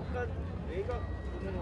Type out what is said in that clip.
약간 외곽 보면은